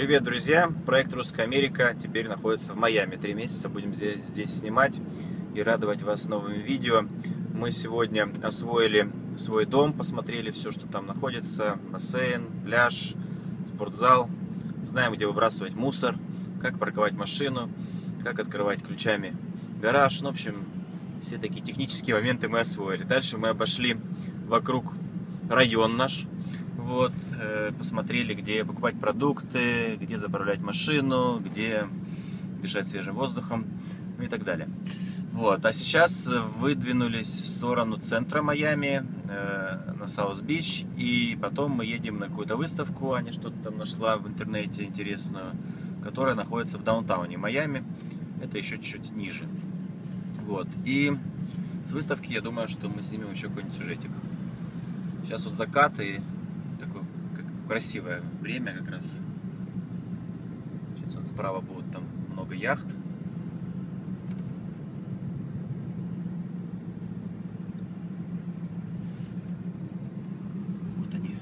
Привет, друзья! Проект «Русская Америка» теперь находится в Майами. Три месяца будем здесь, здесь снимать и радовать вас новыми видео. Мы сегодня освоили свой дом, посмотрели все, что там находится. Бассейн, пляж, спортзал. Знаем, где выбрасывать мусор, как парковать машину, как открывать ключами гараж. Ну, в общем, все такие технические моменты мы освоили. Дальше мы обошли вокруг район наш, вот, э, посмотрели, где покупать продукты, где заправлять машину, где дышать свежим воздухом, ну и так далее. Вот, а сейчас выдвинулись в сторону центра Майами, э, на South Beach, и потом мы едем на какую-то выставку, Аня что-то там нашла в интернете интересную, которая находится в даунтауне Майами, это еще чуть-чуть ниже. Вот, и с выставки я думаю, что мы снимем еще какой-нибудь сюжетик. Сейчас вот закат и красивое время как раз. Сейчас вот справа будет там много яхт. Вот они.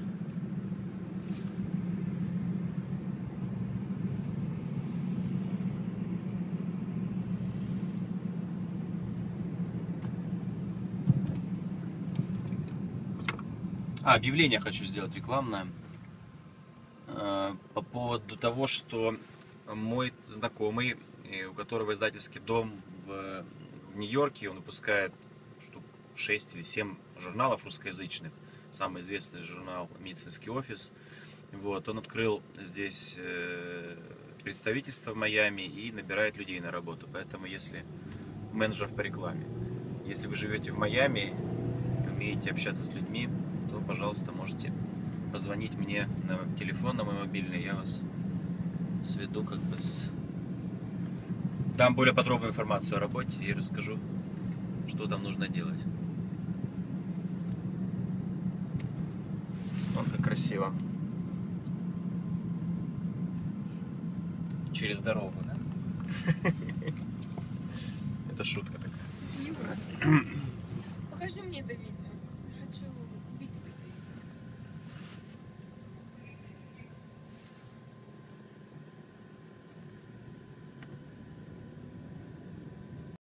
А, объявление хочу сделать рекламное. Э, по поводу того, что мой знакомый, у которого издательский дом в, в Нью-Йорке, он выпускает штук 6 или 7 журналов русскоязычных. Самый известный журнал «Медицинский офис». Вот, он открыл здесь э, представительство в Майами и набирает людей на работу. Поэтому, если менеджеров по рекламе, если вы живете в Майами умеете общаться с людьми, то, пожалуйста, можете позвонить мне на телефон, на мой мобильный, я вас сведу как бы с... Дам более подробную информацию о работе и расскажу, что там нужно делать. Вот как красиво. Через дорогу, да? Это шутка такая. Юра, покажи мне это видео.